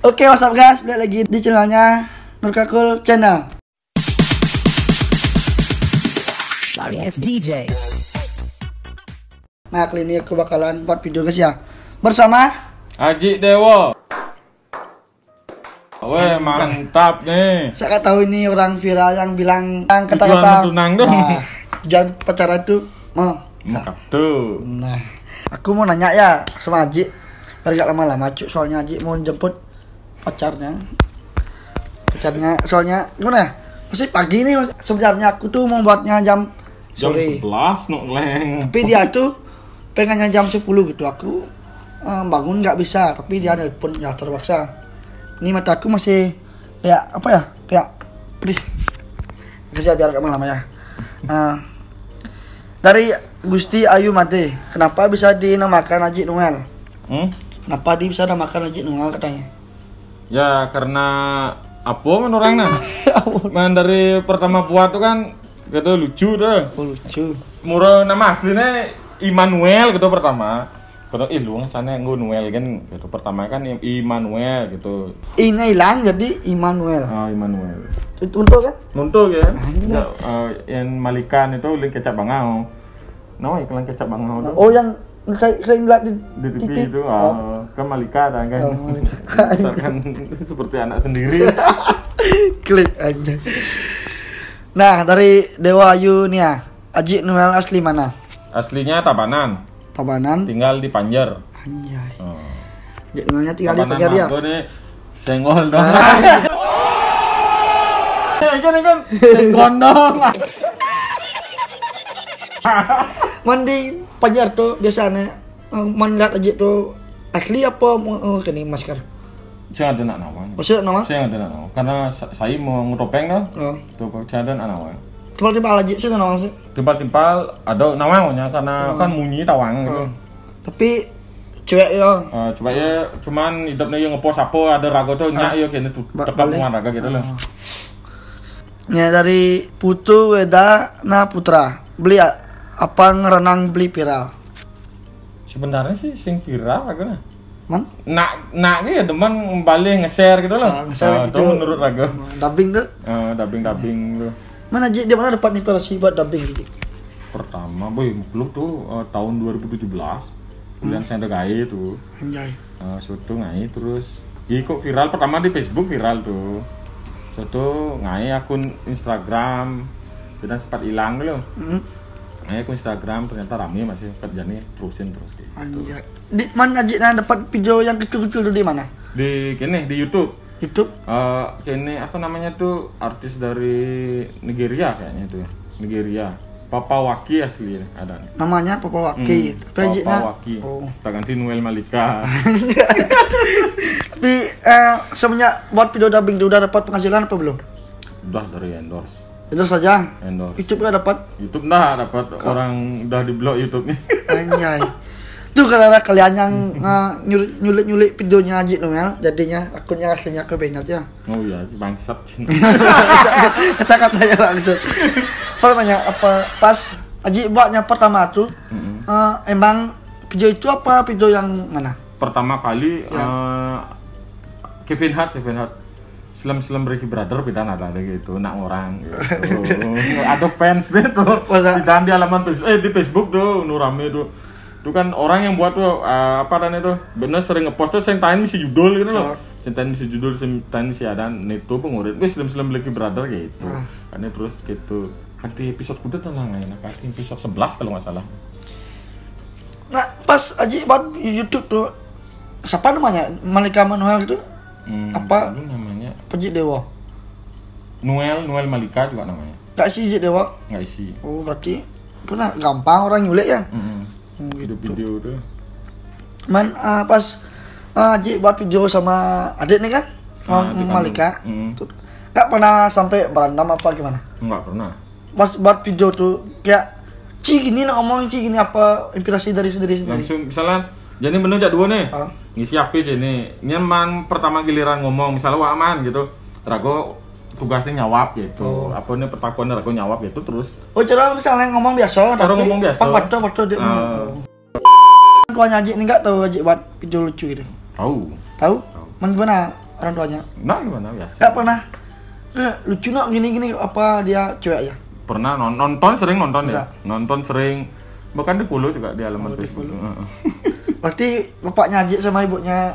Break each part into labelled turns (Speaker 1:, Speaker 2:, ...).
Speaker 1: Oke, what's up guys? Balik lagi di channelnya Nurkakul Channel.
Speaker 2: Sorry, it's DJ.
Speaker 1: Nah, kali ini aku bakalan buat video guys ya. Bersama
Speaker 3: Aji Dewo. Weh, mantap nih.
Speaker 1: saya tahu ini orang viral yang bilang yang kata-kata
Speaker 3: tunang dong.
Speaker 1: Nah, tujuan pacaran tuh mau.
Speaker 3: Mantap tuh.
Speaker 1: Nah, aku mau nanya ya sama Aji. Biar gak lama-lama cu, soalnya Aji mau jemput pacarnya. Pacarnya, soalnya gimana ya? Masih pagi nih, sebenarnya aku tuh mau buatnya jam
Speaker 3: Jam
Speaker 1: sore.
Speaker 3: 11 nok leng.
Speaker 1: Tapi dia tuh pengennya jam 10 gitu. Aku eh, bangun nggak bisa, tapi dia nelpon ya terpaksa. Ini mata aku masih kayak apa ya? Kayak pedih. Kasih biar gak lama ya. Eh, dari Gusti Ayu Made, kenapa bisa dinamakan Haji Noel?
Speaker 3: Hmm?
Speaker 1: Kenapa dia bisa namakan Haji Noel katanya?
Speaker 3: Ya karena apa men orangnya? Man dari pertama buat tuh kan gitu lucu tuh.
Speaker 1: Oh, lucu.
Speaker 3: Murah nama aslinya Immanuel gitu pertama. Kata ih lu sana nggo Noel kan gitu. Pertama kan Immanuel gitu.
Speaker 1: Ini hilang jadi Immanuel.
Speaker 3: Ah Immanuel.
Speaker 1: Itu untuk kan?
Speaker 3: Nuntuk ya. Ya eh, yang Malikan itu link kecap bangau. Nama iklan kecap bangau.
Speaker 1: Oh yang sering lihat di,
Speaker 3: di TV itu
Speaker 1: Oh.
Speaker 3: ah, kan Malika ada kan
Speaker 1: Oh, Malika.
Speaker 3: Seperti anak sendiri
Speaker 1: Klik aja. Nah, dari Dewa Ayu nih ya. Aji Noel asli mana?
Speaker 3: aslinya Tabanan
Speaker 1: Tabanan.
Speaker 3: tinggal di Panjer
Speaker 1: Anjay.
Speaker 3: oh.
Speaker 1: Aji Noelnya tinggal di
Speaker 3: Tabanan
Speaker 1: Pajar ya.
Speaker 3: aku nih senggol dong ya kan kan senggol dong
Speaker 1: Man di Pajar tuh biasanya uh, man lihat Aji tuh asli apa oh kini masker.
Speaker 3: saya ada anak nawang
Speaker 1: Maksudnya nama?
Speaker 3: saya ada anak nawang karena sa- saya mau ngutopeng dah
Speaker 1: Oh.
Speaker 3: tuh saya ada anak nawang
Speaker 1: Tiba-tiba Aji sih nama sih.
Speaker 3: timpal-timpal ada nawangnya karena kan munyi tawang gitu
Speaker 1: Oh. Tapi cewek ya.
Speaker 3: Eh, coba ya cuman hidupnya yang ngepost apa ada raga tuh nyak ya kayaknya tuh tetap raga gitu lah
Speaker 1: Ya dari Putu Weda Na Putra. Beli a- apa ngerenang beli viral.
Speaker 3: sebenarnya sih sing viral aku nah
Speaker 1: Man?
Speaker 3: nak nak ya demen balik nge-share gitu
Speaker 1: Ah,
Speaker 3: loh
Speaker 1: nge-share
Speaker 3: Ah,
Speaker 1: gitu.
Speaker 3: itu menurut raga
Speaker 1: Dubbing tuh.
Speaker 3: Eh, dubbing dubbing tuh
Speaker 1: Mana Ji dia mana dapat inspirasi buat dubbing Ji?
Speaker 3: pertama boy belum tuh eh, tahun 2017 bulan saya udah gaya tuh
Speaker 1: Anjay.
Speaker 3: uh, suatu ngai terus kok viral pertama di Facebook viral tuh suatu ngai akun Instagram dan sempat hilang dulu
Speaker 1: Hmm.
Speaker 3: Ngai akun Instagram ternyata rame masih kerjanya terusin terus gitu
Speaker 1: Anjay. Di mana Ji nah dapat video yang kecil-kecil tuh di mana?
Speaker 3: di kini di YouTube
Speaker 1: YouTube.
Speaker 3: Eh kini apa namanya tuh artis dari Nigeria kayaknya tuh ya Nigeria Papa Waki asli ada nih
Speaker 1: Namanya Papa Waki.
Speaker 3: Hmm, Papa
Speaker 1: nah.
Speaker 3: Waki
Speaker 1: Oh.
Speaker 3: tak ganti Noel Malika
Speaker 1: Tapi eh, semenjak buat video dubbing udah dapat penghasilan apa belum?
Speaker 3: udah dari endorse
Speaker 1: Itu saja.
Speaker 3: endorse
Speaker 1: YouTube udah dapat.
Speaker 3: YouTube dah dapat orang udah di blok YouTube nih
Speaker 1: Anjay. Tuh karena kalian yang eh, nyulik nyulik nyulik videonya Haji Noel jadinya akunnya aslinya ke Benet ya.
Speaker 3: oh iya bangsat
Speaker 1: Kata-katanya maksud. Apa namanya apa pas Haji buatnya pertama tuh
Speaker 3: Mm-mm.
Speaker 1: eh, emang video itu apa video yang mana?
Speaker 3: pertama kali
Speaker 1: Ya.
Speaker 3: eh, Kevin Hart Kevin Hart Slam Slam Ricky Brother pidan ada ada gitu nak orang gitu. ada fans gitu pidan di halaman Facebook eh di Facebook tuh nu rame tuh. Itu kan orang yang buat tuh eh, apa dan itu bener sering ngepost tuh yang tanya misi judul gitu loh.
Speaker 1: Oh.
Speaker 3: Cintain misi judul cintain misi ada itu pengurit. Wes Slam Slam Ricky Brother gitu.
Speaker 1: Ah.
Speaker 3: karena terus gitu di episode kuda tenang enak kan di episode 11 kalau nggak salah.
Speaker 1: Nah pas Haji buat YouTube tuh siapa namanya? Malika Manuel itu
Speaker 3: Hmm,
Speaker 1: Apa?
Speaker 3: dulu namanya
Speaker 1: Haji Dewa.
Speaker 3: Noel Noel Malika juga namanya
Speaker 1: Gak sih Haji Dewa.
Speaker 3: nggak isi
Speaker 1: Oh berarti kena gampang orang nyulik ya.
Speaker 3: Mm-mm.
Speaker 1: Hmm, gitu.
Speaker 3: video-video tuh
Speaker 1: Man ah, pas ah, Haji buat video sama adik nih kan sama
Speaker 3: Ah.
Speaker 1: Malika.
Speaker 3: Hmm.
Speaker 1: Tuh, Gak pernah sampai berantem apa gimana?
Speaker 3: nggak pernah
Speaker 1: Pas buat video tuh kayak Ci gini nak ngomong Ci gini apa inspirasi dari sendiri sendiri.
Speaker 3: langsung misalnya jadi bener dua nih
Speaker 1: Ah.
Speaker 3: ngisi apa jadi nyaman pertama giliran ngomong misalnya wah aman gitu rago tugasnya nyawab gitu
Speaker 1: Oh.
Speaker 3: apa nih pertakuan rago nyawab gitu terus
Speaker 1: Oh cara misalnya ngomong biasa
Speaker 3: Cara ngomong biasa.
Speaker 1: Pang pada pada dia.
Speaker 3: Ah.
Speaker 1: Oh. Tuanya Haji ini nggak tahu Haji buat video lucu gitu.
Speaker 3: tahu
Speaker 1: Tahu? Man gimana orang tuanya
Speaker 3: Nah gimana biasa?
Speaker 1: nggak pernah eh, lucu nak gini gini apa dia cuek ya
Speaker 3: Pernah non- nonton sering nonton
Speaker 1: Bisa.
Speaker 3: ya. Nonton sering. Bahkan di follow juga di halaman
Speaker 1: Oh, di
Speaker 3: Facebook. Heeh.
Speaker 1: berarti bapaknya Ajik sama ibunya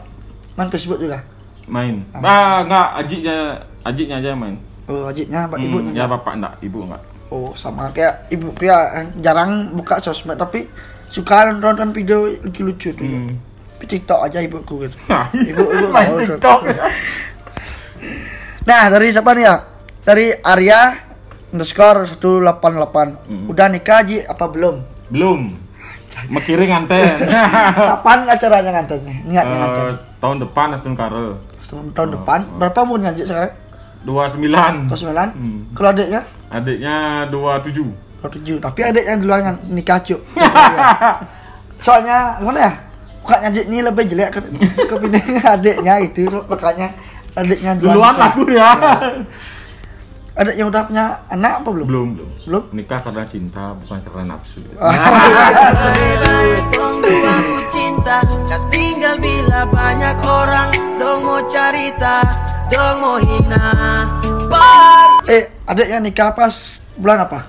Speaker 1: main Facebook juga
Speaker 3: main. Ah, enggak, ajiknya ajiknya aja yang main.
Speaker 1: oh Ajiknya bap-
Speaker 3: Hmm,
Speaker 1: ibunya
Speaker 3: ya
Speaker 1: enggak?
Speaker 3: bapak enggak, ibu enggak.
Speaker 1: oh sama kayak ibu ya yang jarang buka sosmed tapi suka nonton video lucu-lucu tuh
Speaker 3: Hmm.
Speaker 1: Tapi TikTok aja ibuku gitu
Speaker 3: ibu
Speaker 1: ibu
Speaker 3: main
Speaker 1: tahu,
Speaker 3: TikTok.
Speaker 1: Nah, dari siapa nih ya? Dari Arya underscore 188.
Speaker 3: Hmm.
Speaker 1: Udah nikah Ji apa belum?
Speaker 3: Belum. Mekiring nganten.
Speaker 1: Kapan acaranya ngantennya? Niatnya nganten.
Speaker 3: Eh, tahun depan langsung karo.
Speaker 1: Tahun, tahun depan. Berapa umurnya Ji sekarang?
Speaker 3: 29.
Speaker 1: 29.
Speaker 3: Hmm.
Speaker 1: Kalau adiknya?
Speaker 3: Adiknya 27.
Speaker 1: 27. Tapi adiknya duluan yang nikah cuk. Soalnya gimana ya? Mukanya adik ini lebih jelek ke, kepindahan adiknya itu makanya adiknya duluan,
Speaker 3: Duluan aku ya.
Speaker 1: Adik yang udah punya anak apa belum?
Speaker 3: Belum, belum.
Speaker 1: Belum?
Speaker 3: Nikah karena cinta, bukan karena nafsu.
Speaker 4: Tong dua ku cinta Kas tinggal bila banyak orang Dong mau carita Dong mau hina Bar
Speaker 1: Eh, adiknya nikah pas bulan apa?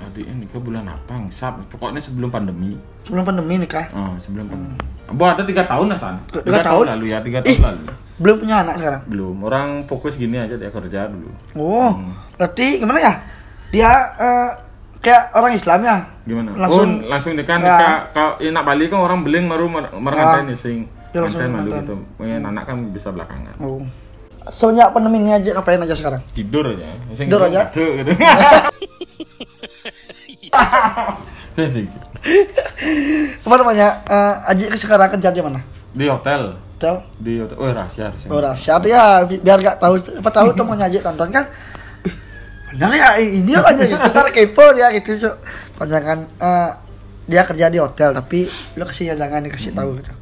Speaker 3: Adiknya nikah bulan apa? Sab, pokoknya sebelum pandemi.
Speaker 1: Sebelum pandemi nikah.
Speaker 3: Oh, sebelum pandemi. Bu ada tiga tahun lah.
Speaker 1: Tiga- tiga tahun?
Speaker 3: lalu ya, tiga
Speaker 1: Ih.
Speaker 3: tahun lalu.
Speaker 1: Belum punya anak sekarang.
Speaker 3: Belum. Orang fokus gini aja dia kerja dulu.
Speaker 1: Oh,
Speaker 3: Hmm.
Speaker 1: berarti gimana ya? Dia eh, kayak orang Islam ya?
Speaker 3: Gimana?
Speaker 1: Langsung,
Speaker 3: oh, langsung nikah
Speaker 1: Ya.
Speaker 3: nikah. Kalau ya, nak balik kan orang beling baru mer- merantai nih sing.
Speaker 1: Dia langsung
Speaker 3: malu gitu. Punya anak kan bisa belakangan.
Speaker 1: Oh. Semenjak pandemi ini aja ngapain aja sekarang?
Speaker 3: Tidur aja. Sing
Speaker 1: Tidur aja?
Speaker 3: Tidur gitu. Sing, sing, sing.
Speaker 1: Apa namanya? Eh, Aji sekarang kerja di mana?
Speaker 3: Di hotel.
Speaker 1: Hotel.
Speaker 3: Di hotel. Oh, rahasia. rahasia.
Speaker 1: Oh, rahasia tuh ya, bi- biar gak tahu. Apa tahu temannya Aji tonton kan? Benar ya ini apa aja gitu. Ntar kepo dia gitu. Cuk. Panjangan eh, dia kerja di hotel tapi lo kasih jangan dikasih tahu gitu.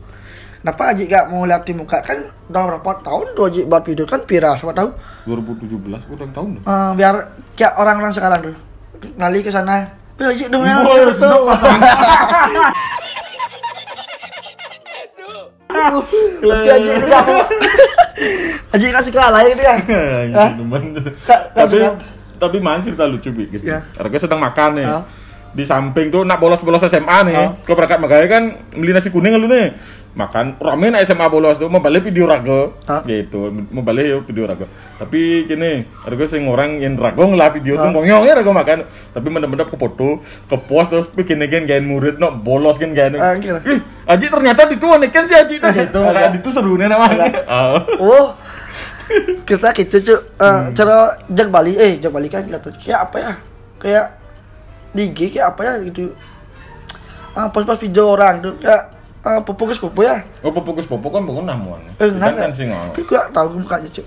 Speaker 1: Kenapa Aji gak mau lihat di muka kan udah berapa tahun tuh Aji buat video kan viral siapa tahu
Speaker 3: 2017 udah tahun dah.
Speaker 1: Eh, biar kayak orang-orang sekarang tuh ngali ke sana Aji dong ya
Speaker 3: Boy,
Speaker 1: foto."
Speaker 3: seneng
Speaker 1: tapi Aji ini gak mau Aji gak suka lain. Kak- kak
Speaker 3: tapi tapi main cerita lucu bi gitu.
Speaker 1: Ya.
Speaker 3: Harga sedang makan nih. Di samping tuh nak bolos-bolos SMA nih.
Speaker 1: Ah.
Speaker 3: Kalau berangkat magaya kan beli nasi kuning lu nih. Makan rame nak SMA bolos tuh mau balik video rago.
Speaker 1: Ah.
Speaker 3: Gitu, mau balik yuk video rago. Tapi gini, harga sing orang yang rago lah video tuh
Speaker 1: Ah.
Speaker 3: bonyongnya rago makan. Tapi bener-bener ke foto, ke post terus bikin kan gain murid no bolos kan gain.
Speaker 1: Ah.
Speaker 3: Ih, Aji ternyata dituan kan si Aji tuh gitu. Makanya itu seru nih namanya. Ah.
Speaker 1: oh kita gitu cuy Eh, cara jak Bali eh jak Bali kan kelihatan kayak apa ya kayak di IG kayak apa ya gitu ah pas-pas video orang tuh kayak ah popokes popo ya
Speaker 3: Oh, popok kan bangun namuan.
Speaker 1: eh kenapa
Speaker 3: kan sih nggak.
Speaker 1: tapi gua tahu mukanya cuy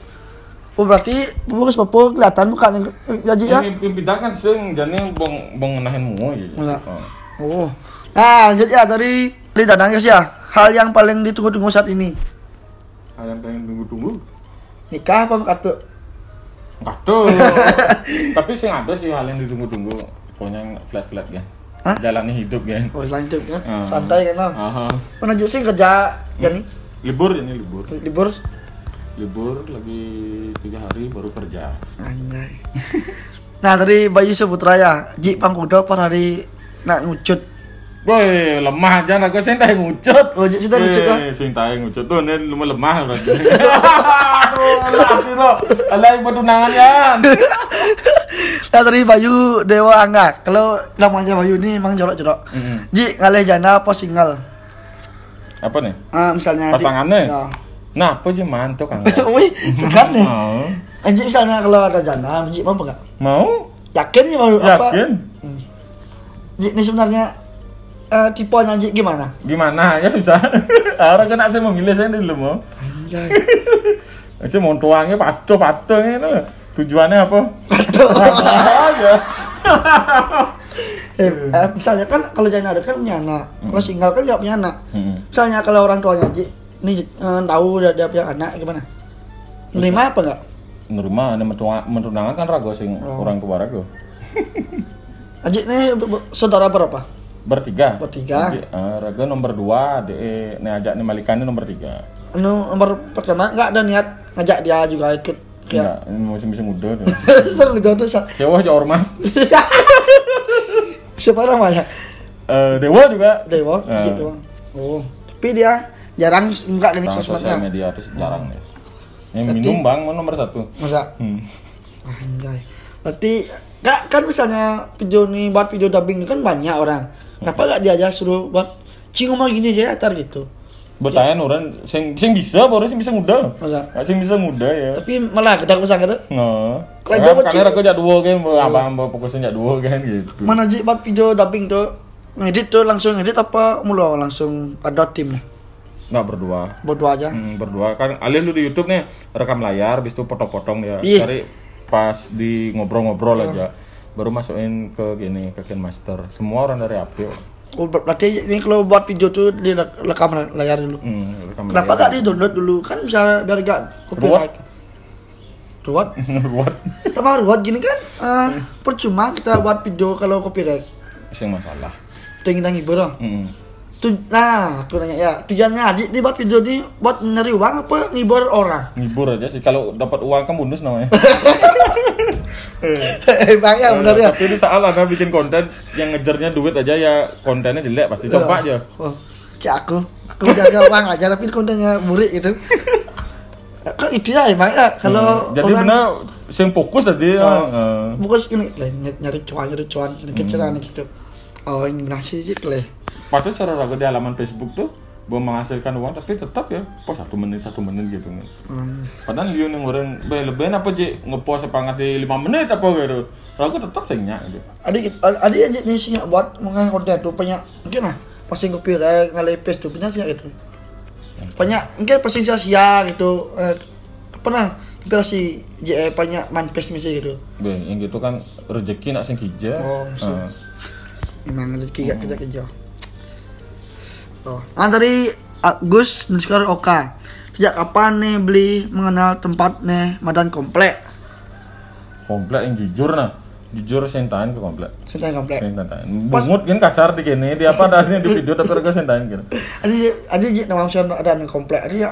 Speaker 1: oh berarti popokes popo kelihatan mukanya eh, gaji ya
Speaker 3: Ini pindah kan sing jane bong bong ngenahin mu gitu.
Speaker 1: Enggak.
Speaker 3: Oh.
Speaker 1: oh nah lanjut ya dari dari Danang ya hal yang paling ditunggu-tunggu saat ini
Speaker 3: Hal yang pengen tunggu-tunggu.
Speaker 1: nikah apa kata
Speaker 3: Enggak tuh. Tapi sing ada sih hal yang ditunggu-tunggu. Pokoknya yang flat-flat ya.
Speaker 1: Hah?
Speaker 3: Jalani hidup kan.
Speaker 1: oh lanjut kan
Speaker 3: Ah.
Speaker 1: santai kan lah
Speaker 3: Aha.
Speaker 1: mana aja sih kerja jadi
Speaker 3: Libur ini libur.
Speaker 1: libur
Speaker 3: Libur lagi tiga hari baru kerja.
Speaker 1: Anjay. nah dari Bayu Saputra ya, Ji Pangkudo per hari nak ngucut.
Speaker 3: Boy, lemah aja aku sing tahe ngucut.
Speaker 1: Oh, sing tahe ngucut, ah?
Speaker 3: Eh, Sing tahe ngucut tuh ini lumah lemah berarti. Aduh, latih lo. Alai tunangan ya.
Speaker 1: Nah dari Bayu Dewa Angga, kalau namanya Bayu ini emang jorok-jorok.
Speaker 3: Mm-mm.
Speaker 1: Ji ngalih jana apa single?
Speaker 3: Apa nih?
Speaker 1: Ah misalnya di-
Speaker 3: Pasangannya?
Speaker 1: Ya.
Speaker 3: Nah, apa aja mantuk kan?
Speaker 1: Wih, segan nih.
Speaker 3: Mau?
Speaker 1: Ji misalnya kalau ada jana, Ji mau enggak?
Speaker 3: Mau?
Speaker 1: Yakin ya mau apa?
Speaker 3: Yakin?
Speaker 1: Ji ini sebenarnya eh tipenya Ji gimana?
Speaker 3: Gimana ya bisa? Orang kena saya memilih saya dulu mau.
Speaker 1: Anjay.
Speaker 3: Saya mau tuangnya patuh patuh ini. Tujuannya apa?
Speaker 1: Patuh.
Speaker 3: aja.
Speaker 1: eh, eh, misalnya kan kalau jana ada kan punya anak, kalau single kan nggak punya anak.
Speaker 3: Hmm.
Speaker 1: Misalnya kalau orang tuanya Ji, ini eh, tahu dia, dia punya anak gimana? Menerima apa enggak?
Speaker 3: Nerima, ada mentunangan kan rago sing
Speaker 1: Oh.
Speaker 3: orang tua rago.
Speaker 1: Aji ini saudara berapa?
Speaker 3: Bertiga.
Speaker 1: Bertiga.
Speaker 3: Jadi, eh, rago nomor dua, de ne ajak ne malikannya nomor tiga.
Speaker 1: Anu nomor pertama nggak ada niat ngajak dia juga ikut
Speaker 3: Enggak, ini masih bisa muda tuh.
Speaker 1: seru gitu tuh sa-
Speaker 3: Dewa aja ormas.
Speaker 1: siapa namanya
Speaker 3: Eh, Dewa juga.
Speaker 1: Dewa Jik doang oh tapi dia jarang buka gini
Speaker 3: Tentang sosial
Speaker 1: sosmednya
Speaker 3: media itu jarang ya. Yang
Speaker 1: Berarti-
Speaker 3: minum bang, mau nomor satu.
Speaker 1: masa
Speaker 3: Hmm.
Speaker 1: anjay berarti kak kan misalnya video nih buat video dubbing ini kan banyak orang kenapa gak dia aja suruh buat cing ngomong gini aja tar gitu
Speaker 3: Bertanya orang, sing sing bisa, baru sing bisa muda. Nggak sing bisa muda ya.
Speaker 1: tapi malah kita kesang gitu
Speaker 3: Nggak.
Speaker 1: Kalau kecil-
Speaker 3: aku jak dua kan, abang abang fokusnya jak dua kan gitu.
Speaker 1: mana Jik buat video dubbing tuh ngedit tuh langsung ngedit apa mulu langsung ada tim
Speaker 3: Nggak berdua.
Speaker 1: berdua aja
Speaker 3: Hmm, berdua kan alih lu di YouTube nih rekam layar, habis itu potong-potong dia.
Speaker 1: Iya.
Speaker 3: Cari pas di ngobrol-ngobrol aja. Baru masukin ke gini ke Ken Master. Semua orang dari HP.
Speaker 1: Oh, ber- berarti ini kalau buat video tuh di rekam layar dulu.
Speaker 3: Hmm, rekam
Speaker 1: Kenapa
Speaker 3: layar.
Speaker 1: gak di download dulu? Kan bisa biar gak copyright. Ruwet?
Speaker 3: Buat
Speaker 1: Sama ruwet gini kan eh, percuma kita buat video kalau copyright.
Speaker 3: sing masalah.
Speaker 1: Kita ingin ngibur dong.
Speaker 3: Hmm.
Speaker 1: Tu, nah, aku nanya ya, tujuannya Adik di buat video ini buat nyari uang apa ngibur orang?
Speaker 3: Ngibur aja sih. Kalau dapat uang kan bonus namanya.
Speaker 1: Bang ya benar ya.
Speaker 3: Tapi ini soal anda bikin konten yang ngejarnya duit aja ya kontennya jelek pasti coba aja.
Speaker 1: Oh, kayak aku, aku jaga uang aja tapi kontennya burik gitu. Kok ya emang ya kalau
Speaker 3: Hmm, Jadi
Speaker 1: orang
Speaker 3: benar sing fokus tadi.
Speaker 1: Oh.
Speaker 3: eh,
Speaker 1: Fokus ini lah nyari, nyari cuan nyari cuan
Speaker 3: Hmm.
Speaker 1: ini kecilan gitu. Oh ini nasi sih leh.
Speaker 3: Pasti cara ragu di halaman Facebook tuh mau menghasilkan uang tapi tetap ya post satu menit satu menit gitu kan.
Speaker 1: Hmm.
Speaker 3: Padahal dia yang orang lebih apa sih ngepost sepangat di lima menit apa gitu. Ragu tetap sengnya gitu.
Speaker 1: Adik adik aja nih sih buat mengenai konten tuh banyak mungkin lah pasti copyright ngalih paste tuh banyak sih gitu. Banyak mungkin pasti sia-sia gitu. Eh, pernah inspirasi JE banyak paste misi gitu.
Speaker 3: Be, yang gitu kan rezeki nak sing hija.
Speaker 1: Oh, so-
Speaker 3: Eh,
Speaker 1: Memang rezeki gak kerja kerja. Oh, ah tadi Agus underscore Oka. Sejak kapan nih beli mengenal tempat nih Madan komplek?
Speaker 3: komplek yang jujur nah. Jujur sentain ke komplek.
Speaker 1: Sentai komplek.
Speaker 3: Sentain. Bungut kan kasar di kene, dia apa dari di video tapi mereka sentain gitu.
Speaker 1: Ada ada je nama saya ada nih komplek. Ada ya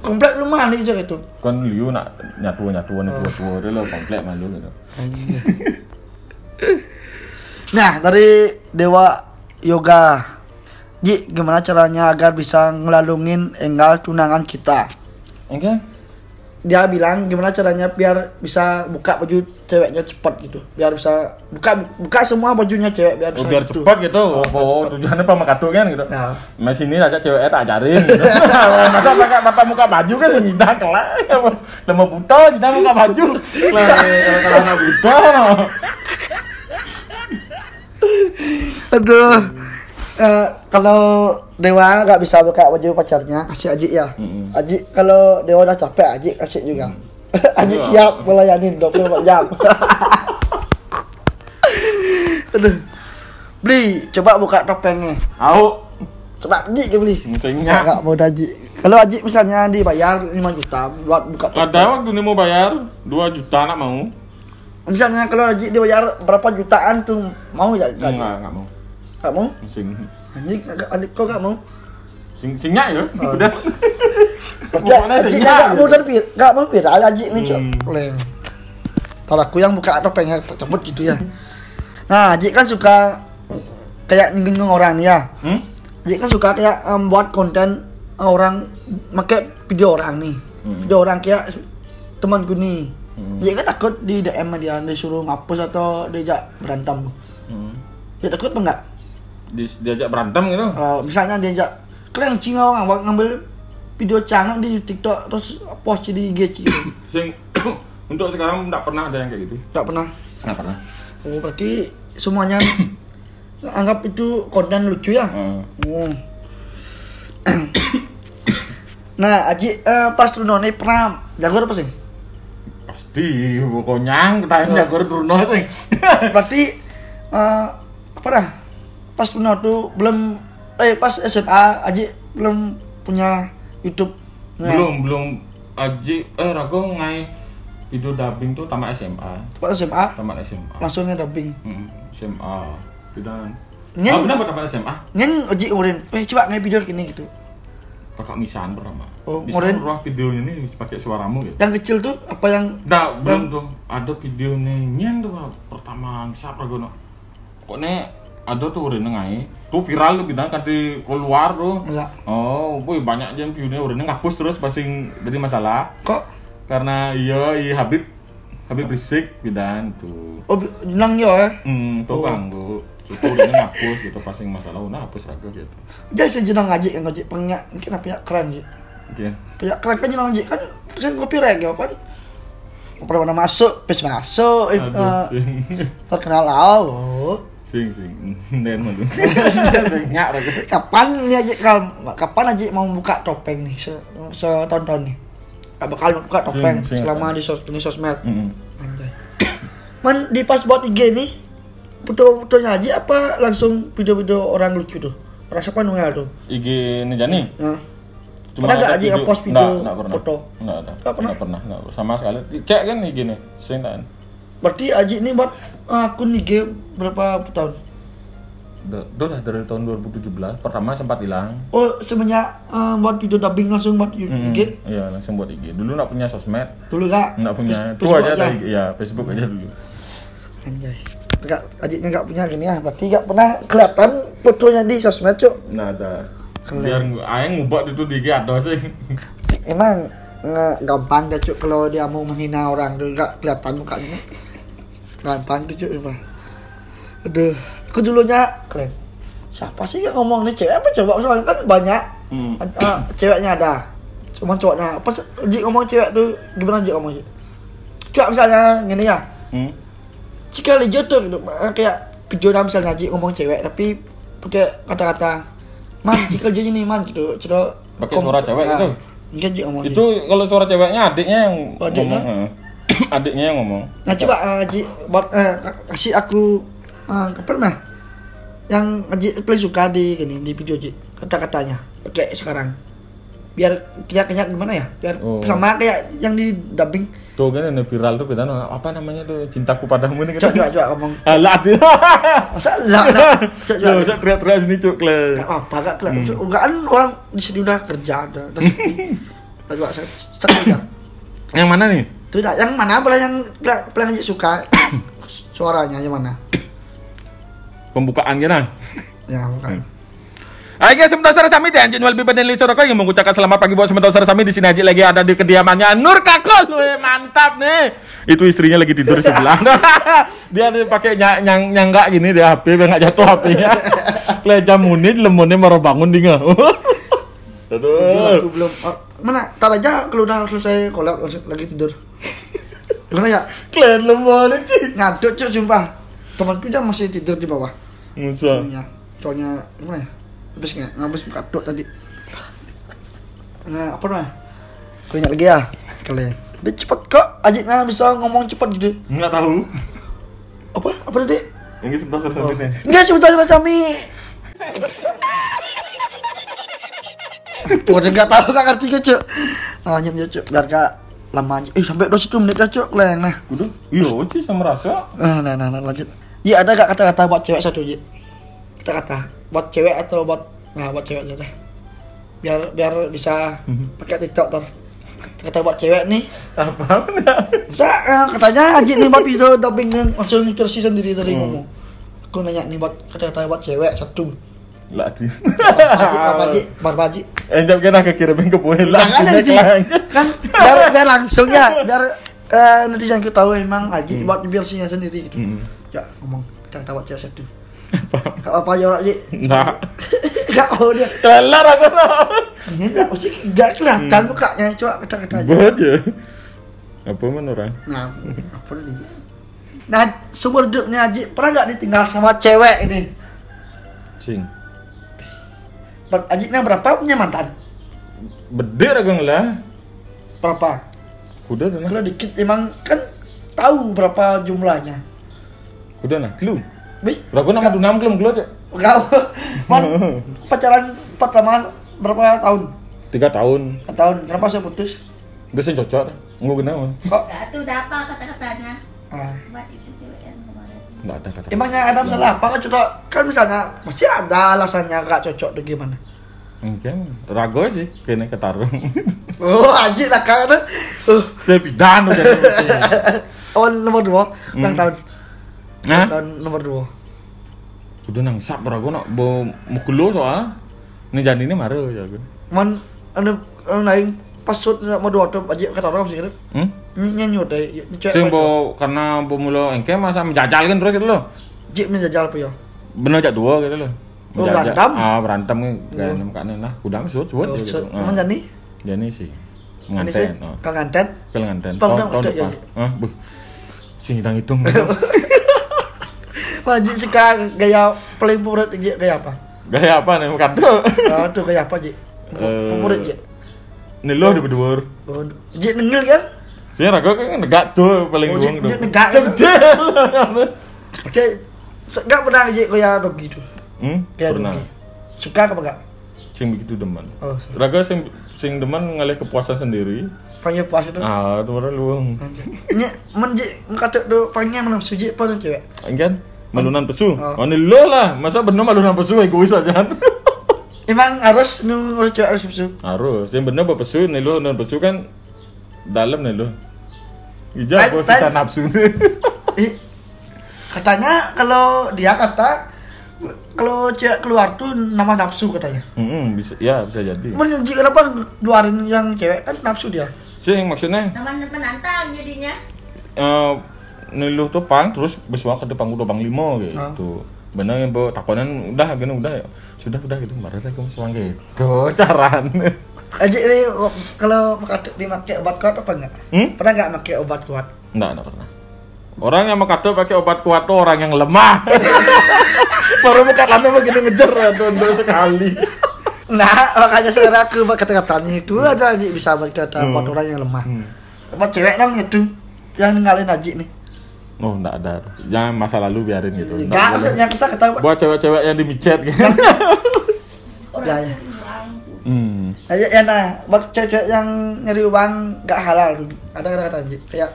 Speaker 1: komplek rumah nih je gitu.
Speaker 3: Kan liu nak nyatu-nyatuan tua tua dia lo komplek malu gitu.
Speaker 1: Nah, dari Dewa Yoga. Ji, gimana caranya agar bisa ngelalungin enggal tunangan kita?
Speaker 3: Enggak?
Speaker 1: Dia bilang gimana caranya biar bisa buka baju ceweknya cepat gitu. Biar bisa buka buka semua bajunya cewek biar
Speaker 3: Oh,
Speaker 1: bisa
Speaker 3: biar
Speaker 1: gitu.
Speaker 3: cepat gitu. Oh, oh, tujuannya pamakatu kan gitu.
Speaker 1: Nah.
Speaker 3: Mas ini aja ceweknya tak ajarin gitu. Masa pakai bapak muka baju kan senyida kelak. Lama buta kita muka baju. Lah kalau buta.
Speaker 1: Aduh. Eh, kalau Dewa nggak bisa buka baju pacarnya, kasih Aji ya.
Speaker 3: Mm-mm.
Speaker 1: Aji kalau Dewa udah capek, Aji kasih juga. Aji
Speaker 3: Iya.
Speaker 1: siap melayani 24 jam. Aduh. Beli, coba buka topengnya.
Speaker 3: Au.
Speaker 1: Coba Aji ke beli. Enggak mau Aji. Kalau Aji misalnya dibayar 5 juta buat buka topeng.
Speaker 3: Ada waktu ini mau bayar 2 juta nak mau?
Speaker 1: Misalnya kalau Aji dibayar berapa jutaan tuh mau ya? Enggak,
Speaker 3: enggak mau.
Speaker 1: Enggak mau?
Speaker 3: Sing
Speaker 1: Anjing, adik kok enggak mau?
Speaker 3: sing singnya ya.
Speaker 1: Oh.
Speaker 3: Udah. Pokoknya
Speaker 1: Aji
Speaker 3: singnya
Speaker 1: enggak
Speaker 3: gitu.
Speaker 1: mau dan vir, enggak mau viral Aji nih, Cok.
Speaker 3: Hmm.
Speaker 1: Leng. Kalau aku yang buka topengnya cabut gitu ya. Nah, Aji kan suka kayak nyinggung orang ya.
Speaker 3: Hmm?
Speaker 1: Kan suka kayak buat konten orang pakai video orang nih.
Speaker 3: Hmm.
Speaker 1: Video orang kayak temanku nih.
Speaker 3: Hmm.
Speaker 1: Dia kan takut di DM dia disuruh ngapus atau diajak berantem.
Speaker 3: Hmm.
Speaker 1: Dia takut apa enggak?
Speaker 3: Di- diajak berantem gitu.
Speaker 1: Uh, misalnya diajak keren cing orang ngambil video canggih di TikTok terus post di IG.
Speaker 3: Sing untuk sekarang enggak pernah ada yang kayak gitu.
Speaker 1: Enggak pernah.
Speaker 3: Enggak pernah.
Speaker 1: Oh, berarti semuanya anggap itu konten lucu ya?
Speaker 3: Heeh.
Speaker 1: Oh. nah, Aji eh, pas Runone pernah jago apa sih?
Speaker 3: Pasti pokoknya ketanya jago turun sing.
Speaker 1: Berarti eh, apa dah? Pas Runone tuh belum eh pas SMA Aji belum punya YouTube. Nah,
Speaker 3: belum belum Aji eh rago ngai video dubbing tuh tamat SMA.
Speaker 1: Pas SMA
Speaker 3: Tamat SMA.
Speaker 1: langsung dubbing.
Speaker 3: Hmm, SMA. Kita
Speaker 1: Nyen-
Speaker 3: Ah, benar tamat SMA.
Speaker 1: Nyen Aji umurin, eh coba ngai video gini gitu.
Speaker 3: kakak Misan pertama.
Speaker 1: Oh,
Speaker 3: Bisa
Speaker 1: kemarin-
Speaker 3: ngeluar videonya nih pakai suaramu gitu.
Speaker 1: Yang kecil tuh apa yang
Speaker 3: Nah, belum tuh. Ada video nih nyen tuh pertama bisa pragono. Kok nih ada tuh udah nengai. Tuh viral tuh kan di keluar tuh.
Speaker 1: Enggak.
Speaker 3: Oh, boy banyak yang view-nya udah ngapus terus pasing jadi masalah.
Speaker 1: kok
Speaker 3: Karena iya, iya Habib Habib berisik bidan tuh.
Speaker 1: oh nang yo ya.
Speaker 3: Hmm, tuh
Speaker 1: Oh.
Speaker 3: bang, bu. Cukup udah ngapus gitu pasing masalah, udah hapus raga gitu.
Speaker 1: Dia sejenang ngaji yang ngaji penyak mungkin apa ya keren gitu.
Speaker 3: Oke.
Speaker 1: Penyak keren kan jenang ngaji kan kan kopi reggae kan. Pernah mana masuk, pes masuk, eh, eh,
Speaker 3: sing.
Speaker 1: terkenal oh.
Speaker 3: Sing sing. Den mah nyak.
Speaker 1: Kapan nih aja kal, kapan aja mau buka topeng nih se, setonton nih? Gak bakal buka topeng
Speaker 3: Sing- sing
Speaker 1: selama
Speaker 3: apa?
Speaker 1: di sos di sosmed.
Speaker 3: Mm.
Speaker 1: Anjay. Man di pas buat IG nih foto-foto nyaji apa langsung video-video orang lucu tuh? Rasa panuel tuh.
Speaker 3: IG Nejani.
Speaker 1: Nah. Pernah nggak
Speaker 3: ada
Speaker 1: Aji nge-post video
Speaker 3: Nggak, nggak pernah.
Speaker 1: foto?
Speaker 3: Ada.
Speaker 1: Pernah?
Speaker 3: Nggak pernah. Sama sekali. Cek kan nih gini. Sing tak.
Speaker 1: Berarti Aji ini buat akun IG berapa tahun?
Speaker 3: Udah, dari tahun 2017. Pertama sempat hilang.
Speaker 1: Oh semenjak eh, buat video dubbing langsung buat. IG
Speaker 3: Iya, langsung buat IG. Dulu nggak punya sosmed.
Speaker 1: dulu gak?
Speaker 3: Nggak punya. Itu aja dari ya Facebook aja dulu.
Speaker 1: Anjay. Enggak, Ajinya nggak punya gini ya. Berarti nggak pernah kelihatan fotonya di sosmed cuk.
Speaker 3: Nggak ada. Biar aing ngubah itu di IG ada sih.
Speaker 1: Emang nge- gampang deh cuk kalau dia mau menghina orang tuh nggak kelihatan mukanya. Gampang tuh cuk apa? Aduh, aku dulunya keren. Siapa sih yang ngomong nih cewek apa coba soalnya kan banyak
Speaker 3: Hmm.
Speaker 1: Ah, ceweknya ada cuma cowoknya pas Ji ngomong cewek tuh gimana Ji ngomong Ji coba misalnya gini ya
Speaker 3: Hmm.
Speaker 1: jika lijo tuh gitu, eh, kayak video misalnya Ji ngomong cewek tapi pakai kata-kata man jika lijo ini man gitu gitu
Speaker 3: Pakai suara cewek gitu?
Speaker 1: Ji ngomong
Speaker 3: Itu kalau suara ceweknya adiknya yang
Speaker 1: Oh, adiknya?
Speaker 3: ngomong. adiknya yang ngomong.
Speaker 1: Nah coba eh, Ji buat eh, kasih aku apa namanya yang Ji paling suka di gini di video Ji kata-katanya kayak sekarang biar kayak gimana ya biar
Speaker 3: Oh.
Speaker 1: sama kayak yang di dubbing
Speaker 3: Tuh kan ini viral tuh beda apa namanya tuh cintaku padamu ini
Speaker 1: coba coba coba ngomong
Speaker 3: Alah dia.
Speaker 1: masa lah lah coba
Speaker 3: Tuh,
Speaker 1: coba
Speaker 3: saya teriak-teriak sini cuk kle.
Speaker 1: Apa gak kelihatan enggak kan orang di sini udah kerja ada coba saya saya
Speaker 3: Yang mana nih?
Speaker 1: Itu dah, yang mana boleh yang paling Aji suka suaranya yang mana?
Speaker 3: Pembukaan kita.
Speaker 1: Ya, bukan.
Speaker 3: Hai guys, sebentar saudara kami dan Jinwal Biban dan Lisa Roko yang mengucapkan selamat pagi buat sebentar saudara kami di sini aja lagi ada di kediamannya Nur Kakol, Weh, mantap nih. Itu istrinya lagi tidur di sebelah. dia ada pakai nyang nyang nyanggak gini dia HP, biar nggak jatuh HP-nya. Kleja munit lemonnya mau bangun dia.
Speaker 1: Jujur
Speaker 3: Aduh.
Speaker 1: aku belum oh, mana? Tar aja kalau udah selesai kolak lagi tidur. Gimana ya?
Speaker 3: Klen lemon cik.
Speaker 1: Ngaduk cuy sumpah. Temanku aja masih tidur di bawah.
Speaker 3: Musa.
Speaker 1: Soalnya, soalnya gimana ya? Habis nggak? Habis kaduk tadi. Nah, apa namanya? Kau ingat lagi ya? Kalian. Dia cepet kok. Ajiknya bisa ngomong cepet gitu.
Speaker 3: Nggak tahu.
Speaker 1: Apa? Apa tadi?
Speaker 3: Ini sebentar saudara
Speaker 1: Oh.
Speaker 3: kami.
Speaker 1: Enggak sebentar sebentar kami. Udah nggak tahu kak ngerti ke cuk. Nah, nyem cuk biar gak lama aja. Eh sampai 21 menit dah cuk leng nah.
Speaker 3: Kudu. Iya, cik sama rasa.
Speaker 1: Nah, nah, nah, nah lanjut. Iya ada gak kata-kata buat cewek satu Ji? Kata-kata buat cewek atau buat nah buat cewek aja deh. Biar biar bisa pakai TikTok tor. Kata buat cewek nih.
Speaker 3: Apa?
Speaker 1: Masa eh, katanya Haji nih buat video dubbing kan langsung inspirasi sendiri tadi ngomong. Aku nanya nih buat kata-kata buat cewek satu.
Speaker 3: Lah di.
Speaker 1: Apa Haji? Bar Haji.
Speaker 3: Eh, jam kena ke poin lah.
Speaker 1: Jangan Haji. Kan biar biar langsung ya, biar eh, netizen kita tahu emang Haji buat inspirasinya sendiri gitu.
Speaker 3: Hmm.
Speaker 1: Ya ngomong kata-kata buat cewek satu. Gak apa ya Haji.
Speaker 3: Nah,
Speaker 1: Gak mau dia.
Speaker 3: kelar aku nah.
Speaker 1: Ini enggak mesti enggak kelihatan mukanya, coba kata-kata aja.
Speaker 3: Baca. Apa menurut?
Speaker 1: Nah, apa nih? Nah, sumber hidupnya Haji pernah gak ditinggal sama cewek ini?
Speaker 3: Sing.
Speaker 1: Ber- Haji nya berapa punya mantan?
Speaker 3: Bede ragang lah.
Speaker 1: Berapa?
Speaker 3: Kuda nah.
Speaker 1: Kalau dikit emang kan tahu berapa jumlahnya.
Speaker 3: Kuda nah. Telu.
Speaker 1: Wih,
Speaker 3: Ragu nama tu enam kelum kelut.
Speaker 1: Enggak. Man, pacaran pertama berapa tahun?
Speaker 3: Tiga tahun.
Speaker 1: Empat tahun. Kenapa saya putus?
Speaker 3: Biasa cocok. Enggak kenapa.
Speaker 1: Kok?
Speaker 5: Nah, itu udah apa kata-katanya?
Speaker 1: Ah.
Speaker 5: Buat itu cewek yang kemarin.
Speaker 3: Enggak ada kata.
Speaker 1: Emangnya ada masalah apa kan cocok? Kan misalnya masih ada alasannya gak cocok tuh gimana?
Speaker 3: Mungkin rago sih kene ketarung.
Speaker 1: Oh, Aji lah kan. Uh,
Speaker 3: Saya pidan udah sih.
Speaker 1: oh nomor dua, ulang
Speaker 3: Hmm.
Speaker 1: tahun. Tahun nomor dua.
Speaker 3: Udah nang sap rago nak bo mukulo soal. Ini jadi ini maru ya gue.
Speaker 1: Man, anu anu lain pasut nomor dua tuh Aji kata orang sih kan.
Speaker 3: Hmm?
Speaker 1: Nyanyi deh.
Speaker 3: Sing bo karena bo mulo engke masa menjajal kan terus gitu loh.
Speaker 1: Jik menjajal apa ya?
Speaker 3: Bener jak dua gitu loh.
Speaker 1: Oh, berantem?
Speaker 3: Ah, berantem kan kan makane nah kudang suut suut
Speaker 1: Oh,
Speaker 3: gitu.
Speaker 1: so, Emang jadi?
Speaker 3: Jadi sih nganten. Oh.
Speaker 1: Kang nganten.
Speaker 3: Ke nganten. Tahun depan.
Speaker 1: ya.
Speaker 3: Hah, buh. Sing hitung
Speaker 1: Jik suka gaya paling favorit gaya apa?
Speaker 3: Gaya apa nih kado?
Speaker 1: Ah, tuh gaya apa?
Speaker 3: Eh,
Speaker 1: Favorit Jik.
Speaker 3: Nih lo di berdua.
Speaker 1: Oh, Jik nengil kan?
Speaker 3: Sih rago kan negak tuh paling
Speaker 1: Oh,
Speaker 3: luang
Speaker 1: dia-
Speaker 3: tuh.
Speaker 1: negak.
Speaker 3: Cemcel.
Speaker 1: Oke, enggak pernah Jik gaya dogi tuh.
Speaker 3: Hmm,
Speaker 1: Gaya
Speaker 3: pernah.
Speaker 1: dogi. Suka apa enggak?
Speaker 3: Sing begitu demen.
Speaker 1: Oh,
Speaker 3: Raga sing sing demen ngalih kepuasan sendiri.
Speaker 1: panggil pas itu.
Speaker 3: Ah, tuh orang luang.
Speaker 1: Nya, men Jik kata do panggil mana suji apa cewek?
Speaker 3: Kan malunan pesu.
Speaker 1: Oh.
Speaker 3: Ini lo lah. Masa bener malunan pesu egois aja.
Speaker 1: Emang harus nu harus cewek harus.
Speaker 3: Yang bener bapak pesu nih lo, non pesu kan dalam nih lo. Ijab
Speaker 1: Tan-
Speaker 3: bos sisa nafsu nih.
Speaker 1: Ih, katanya kalau dia kata kalau cewek keluar tuh nama nafsu katanya.
Speaker 3: Hmm, bisa ya bisa jadi.
Speaker 1: Men Jik kenapa keluarin yang cewek kan nafsu dia.
Speaker 3: Sing maksudnya
Speaker 5: Teman menantang jadinya.
Speaker 3: eh niluh tuh pang terus besok ke depan udah bang limo gitu. Bener yang bawa takonan udah gini udah ya. Sudah udah gitu marah lagi kamu semang gitu. Caran.
Speaker 1: Aji ini kalau pakai obat kuat apa enggak?
Speaker 3: Hmm?
Speaker 1: Pernah enggak pakai obat kuat?
Speaker 3: Enggak, enggak pernah. Orang yang mengatakan pakai obat kuat tuh orang yang lemah. Baru muka lana begini ngejer ya tuh untuk sekali.
Speaker 1: Nah, makanya sekarang aku kata-katanya itu ada Aji bisa buat kata
Speaker 3: Hmm.
Speaker 1: obat orang yang lemah.
Speaker 3: Hmm.
Speaker 1: Obat cewek dong itu yang ninggalin Aji nih.
Speaker 3: Oh, enggak ada. Jangan masa lalu biarin gitu. Nggak
Speaker 1: Enggak, maksudnya kita kata
Speaker 3: Buat cewek-cewek yang di micet gitu.
Speaker 5: Orang
Speaker 1: Ya, ya.
Speaker 3: Hmm.
Speaker 1: ya, ya nah, buat cewek yang nyari uang enggak halal tuh. Ada kata-kata kayak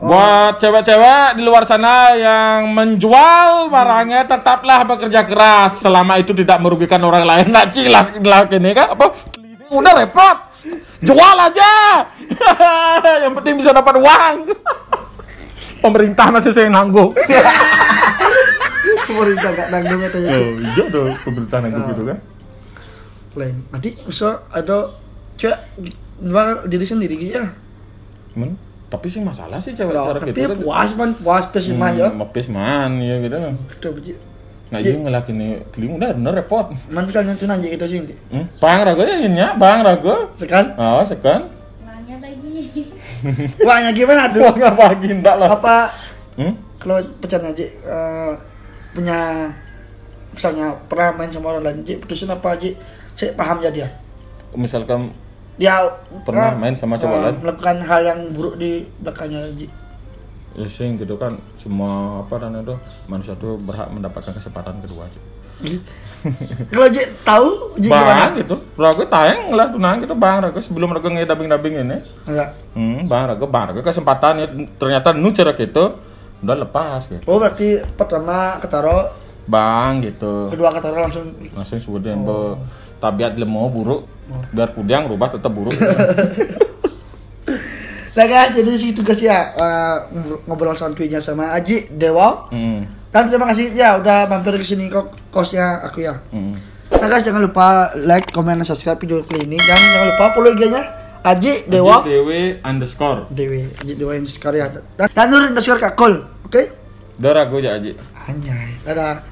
Speaker 1: oh,
Speaker 3: Buat cewek-cewek di luar sana yang menjual barangnya tetaplah bekerja keras selama itu tidak merugikan orang lain. Nah, cilah lah ini kan apa? Udah repot. Jual aja. yang penting bisa dapat uang. Pemerintah masih saya nanggung.
Speaker 1: pemerintah enggak nanggung katanya.
Speaker 3: Oh, iya dong pemerintah nanggung gitu kan.
Speaker 1: Lain. Nanti misal ada cewek jual diri sendiri gitu ya.
Speaker 3: Men, tapi sih masalah sih cewek
Speaker 1: Loh,
Speaker 3: cara
Speaker 1: tapi
Speaker 3: gitu. kan.
Speaker 1: puas man, puas ya.
Speaker 3: Hmm, Mapis man, ya gitu.
Speaker 1: Itu biji.
Speaker 3: Nah,
Speaker 1: Iya.
Speaker 3: ini ngelakin nih, keling udah bener repot.
Speaker 1: Man misalnya tuh nanya itu sih.
Speaker 3: Hmm? Bang rago ya ini ya, bang rago.
Speaker 1: Sekarang
Speaker 3: Oh, sekan.
Speaker 5: Uangnya bagi.
Speaker 1: uangnya gimana tuh?
Speaker 3: Wah, nggak bagi enggak lah.
Speaker 1: Apa
Speaker 3: Hmm?
Speaker 1: kalau pacarnya Ji eh, punya misalnya pernah main sama orang lain Ji putusin apa Ji saya paham ya dia
Speaker 3: Misalkan
Speaker 1: dia
Speaker 3: Pernah
Speaker 1: eh,
Speaker 3: main sama cowok
Speaker 1: eh,
Speaker 3: lain?
Speaker 1: melakukan hal yang buruk di belakangnya Ji
Speaker 3: sing gitu kan semua apa dan itu manusia tuh berhak mendapatkan kesempatan kedua aja.
Speaker 1: kalau Ji tahu Ji
Speaker 3: Bang
Speaker 1: gimana
Speaker 3: gitu. Rago tayang lah tunang gitu bang rago sebelum rago ngedabing-dabing ini.
Speaker 1: enggak
Speaker 3: Hmm, bang rago bang rago kesempatan ya ternyata nu cara gitu udah lepas gitu.
Speaker 1: oh berarti pertama ketaro
Speaker 3: Bang gitu.
Speaker 1: kedua ketaro langsung
Speaker 3: Langsung sebutin oh. tabiat lemo buruk biar kudiang rubah tetap buruk.
Speaker 1: nah guys jadi segitu guys ya eh, ngobrol santuinya sama Aji Dewa
Speaker 3: hmm.
Speaker 1: dan terima kasih ya udah mampir ke sini kok kosnya aku ya
Speaker 3: Hmm.
Speaker 1: Nah guys jangan lupa like, comment, dan subscribe video kali ini Dan jangan lupa follow IG-nya Aji Dewa
Speaker 3: Dewi underscore.
Speaker 1: Dewi Aji Dewa underscore ya Dan, dan Nur underscore Kakul Oke?
Speaker 3: Udah ragu aja aja.
Speaker 1: Anjay Dadah